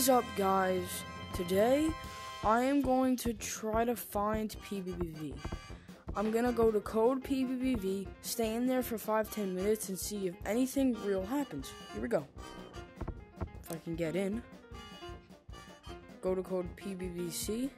is up, guys? Today, I am going to try to find PBBV. I'm gonna go to code PBBV, stay in there for 5-10 minutes, and see if anything real happens. Here we go. If I can get in. Go to code PBVC.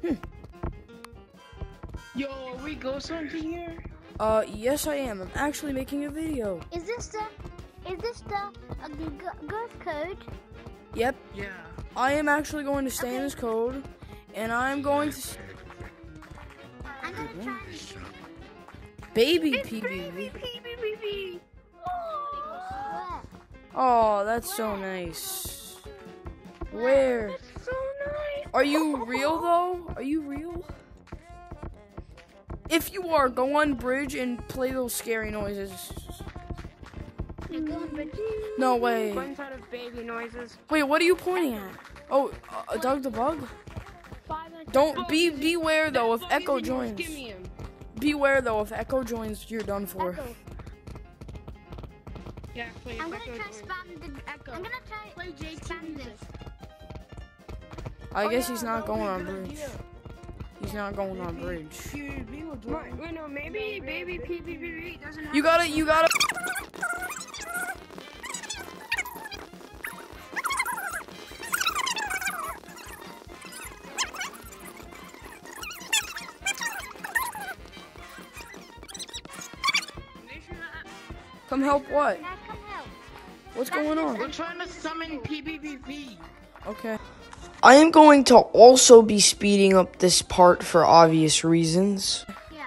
Hmm. Yo, are we ghost hunting here? Uh, yes I am. I'm actually making a video. Is this the is this the uh, g- g- ghost code? Yep, Yeah. I am actually going to stay in this code, and I'm going to... s- I'm gonna try. Baby PBV. PBBB. Where? Oh, that's so nice. Where? So nice. Are you real though? Are you real? If you are, go on bridge and play those scary noises. You're going bridge. No way. Go inside of baby noises. Wait, what are you pointing at? Oh, uh, Doug the bug? Don't be beware though if Echo joins. Give me him. Beware though if Echo joins, you're done for. Yeah, play I'm gonna try Jones. spam the. Echo. I'm gonna try Play J2 spam this. I Oh, guess he's not going on bridge. Idea. He's not going on bridge. PBB will join. Wait, wait, no, maybe baby PBB doesn't have You gotta, you gotta. Come help what? Come help. What's going on? We're trying to summon PBBV. Okay. I am going to also be speeding up this part for obvious reasons. Yeah.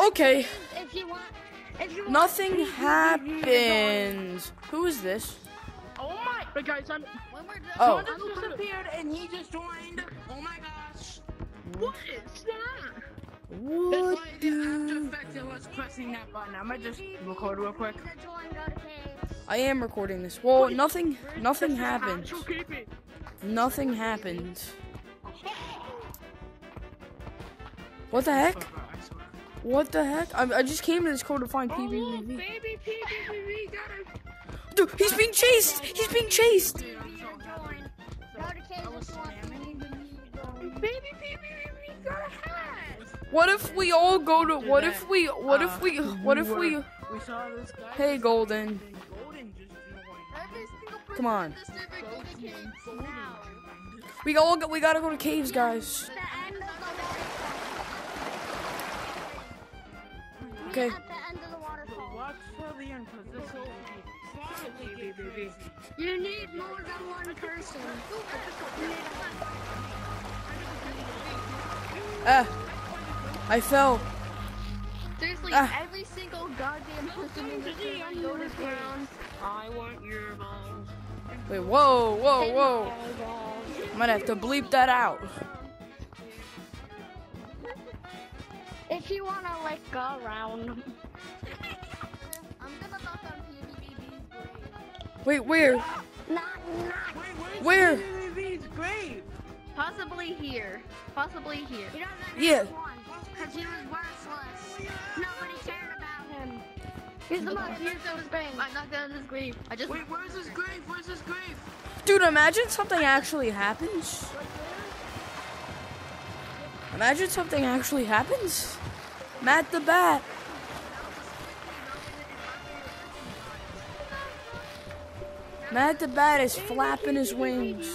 Okay, nothing happens. Who is this? Oh my! But guys, I'm. When we're done. Oh. Someone just disappeared and he just joined. Oh my gosh! What is that? That's What why I After do? Effects and was pressing that button. I'm gonna just record real quick. To join, go to caves. I am recording this. Well, nothing, nothing happened. Nothing happened. What the heck? I swear. What the heck? I, I just came to this code to find Oh, look, baby PBBV got him. Dude, he's being chased! He's being chased! Dude, I'm so Join. Go to caves if you want. Baby PBBV got a hat. What if we all go to? What if we? What if uh, we? What if we? We saw this guy. Hey, Golden. Golden. Come on. We all go, we gotta go to caves, guys. Okay. At the end of the waterfall. Watch till the end, cause this will be PBBV. You need more than one person. Ah, I fell. Seriously, Ah. every single goddamn person in this the room go to. I want your balls. Wait, whoa, whoa, whoa. My balls. I might have to bleep that out. If you wanna like go around. I'm gonna knock on PBBV's grave. Wait, where? Not, not. Wait, Where? where's grave? Possibly here. Possibly here. You know Yeah. Because he was worthless. Nobody cared about him. He's the most useless thing. I knocked down his grave. I just. Wait, where's his grave? Where's his grave? Dude, imagine something actually happens. Imagine something actually happens. Matt the Bat. Matt the Bat is flapping his wings.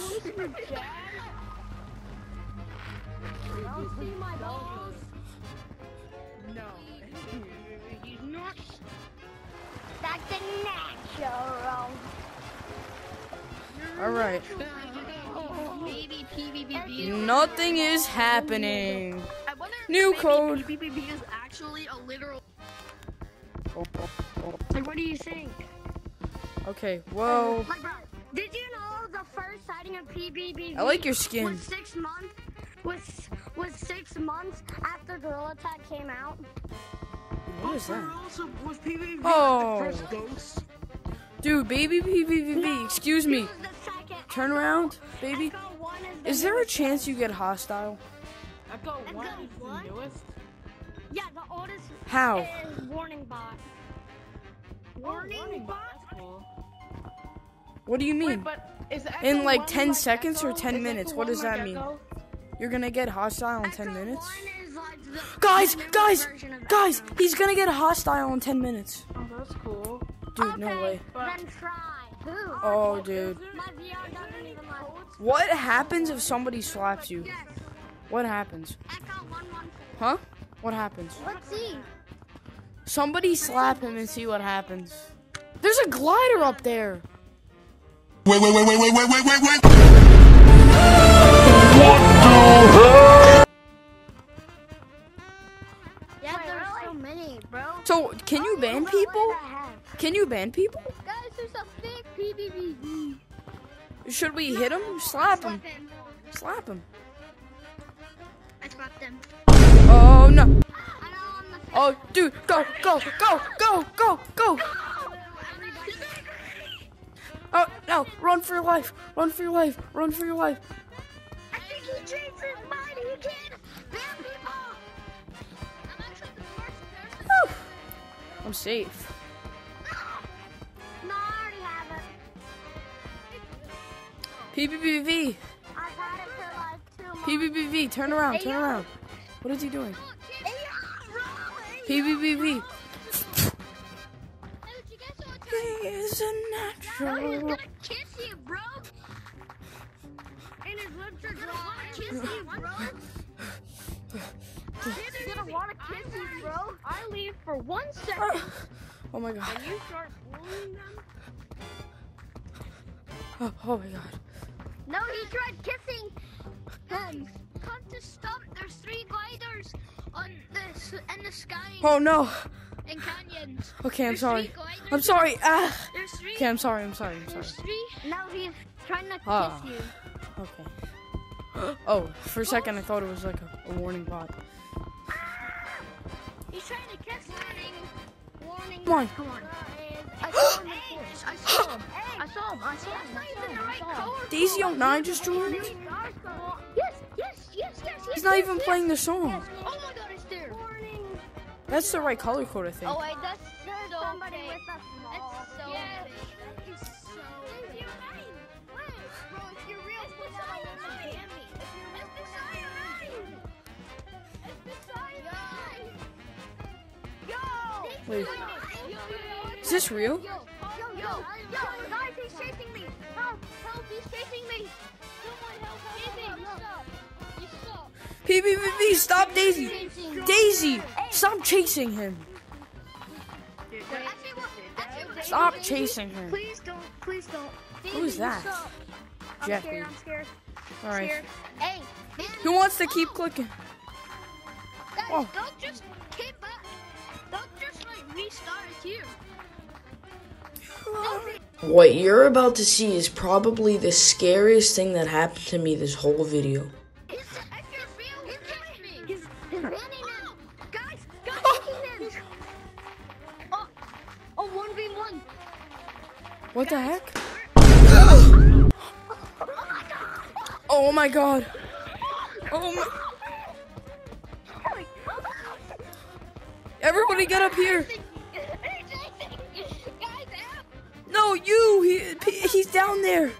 Don't see my balls. No. He's not. That's a natural. Alright. Nothing is happening. New code. Actually a literal. Oh, oh, oh, like, what do you think? Okay, whoa. Like, bro, did you know the first sighting of PBBV I like your skin. was six months? was was six months after Gorilla Tag came out. What is that? Also, was PvP Oh. the first ghost? Dude, baby PBBV, excuse me. He was the second. Turn around, baby. Is, the Is there a chance you get hostile? Echo one one is is the the newest. Yeah, the oldest How? is Warning Bot. Oh, warning, Bot? That's cool. What do you mean? Wait, but is In, like, 10 like seconds or 10 Is minutes? What one does like that mean? Echo? You're gonna get hostile in 10 Echo minutes? Like Guys, guys, guys, Echo. he's gonna get hostile in 10 minutes. Oh, that's cool. Dude, no way. Then try. Who? Oh, dude. My VR doesn't even like. What happens if somebody slaps you? Yes. What happens? Echo one one. Huh? What happens? Let's see. Somebody slap him and see what happens. There's a glider up there. Wait, wait, wait, wait, wait, wait, wait, wait, wait. Yeah, there's so many, bro. So, can you ban people? Can you ban people? Guys, there's a fake PvP. Should we hit him? Slap him. Slap him. I slapped him. Oh no. I know I'm the fake. Oh, dude, go, go, go, go, go, go. Oh no! Run for your life! Run for your life! Run for your life! I think he changed his mind. He can ban people. I'm actually the first person. Whew. I'm safe. No, I already have it. PBBV. I've had it for like two months. PBBV. Turn around. Turn around. What is he doing? PBBV. He is a Bro, he's natural. gonna kiss you, bro. And his lips are dry. Kiss you, bro. He's gonna wanna kiss you, bro. I leave for one second. Oh my god. You start bullying them. Oh, oh my god. No, he tried kissing him. Come to stop. There's three gliders on this in the sky Oh no. and canyons. Okay, I'm There's sorry. three I'm sorry. Ah. There's three. Okay, I'm sorry. I'm sorry. I'm sorry. There's three. No, he's trying to kiss Ah. you. Okay. Oh, for a second I thought it was like a, a warning bot. He's trying to kiss warning. Warning. Come on. Come on. I saw him. I saw him. I saw him. I saw him. That's not even the right color. Daisy 09 just joined? Yes, yes, yes, yes, yes. He's not yes, even yes. playing the song. That's the right color code, I think. Oh wait, that's so somebody fake. with a small. It's so yeah, fake. That is so. It's your name. Bro, if you're real, it's beside your name. It's beside your name. It's beside your name. Yo. Wait. Yo, yo, yo. Is this real? Yo, yo, yo, yo, guys, he's chasing me. Help, help, he's chasing me. Someone help, help, help, you stop. You stop. PBBV, stop Daisy! Chasing. Daisy! Stop chasing him! Actually, what- actually, what- Stop chasing him. Please don't, please don't. Who is that? stop. I'm scared, I'm scared. Alright. Hey, Who wants to keep clicking? guys, Oh. don't just keep back. Don't just like restart here. What you're about to see is probably the scariest thing that happened to me this whole video. What the heck? Oh my god. Oh my. Everybody get up here. No, you. He, he's down there.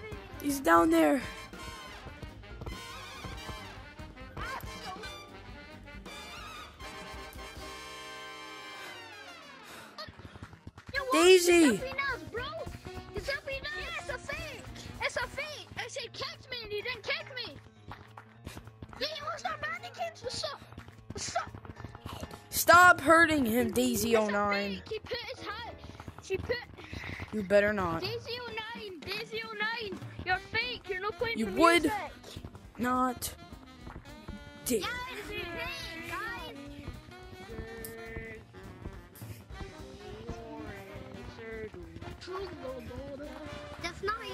He's down there. Daisy. Stop hurting him, Daisy09. You better not. Daisy09, Daisy09, you're fake. You're not you for would music. not.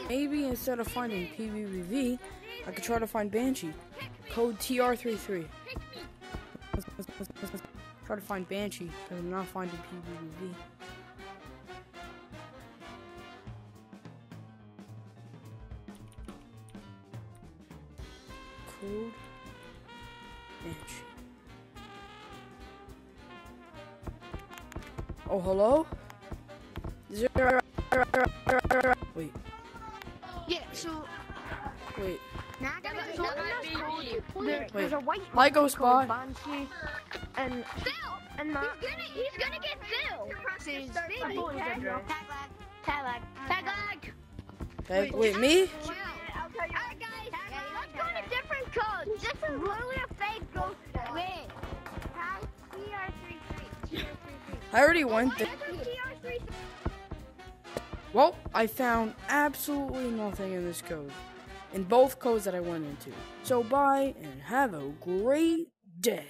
Maybe instead of finding PBBV, I could try to find Banshee. Code TR33 try to find Banshee because I'm not finding PBBV. Code Banshee. Oh, hello? Zero. Wait, Yeah, so wait. now I gotta so in this code, there, Wait. there's a white Hi, Ghost called Spot. Banshee, and Phil, and that he's gonna he's gonna get Phil. Says. Tag lag, tag lag, tag lag. Hey, wait, me? Alright guys, let's go to different codes. This is literally a fake ghost. Wait. Tag TR33. I already went there. Well, I found absolutely nothing in this code. In both codes that I went into. So bye and have a great day.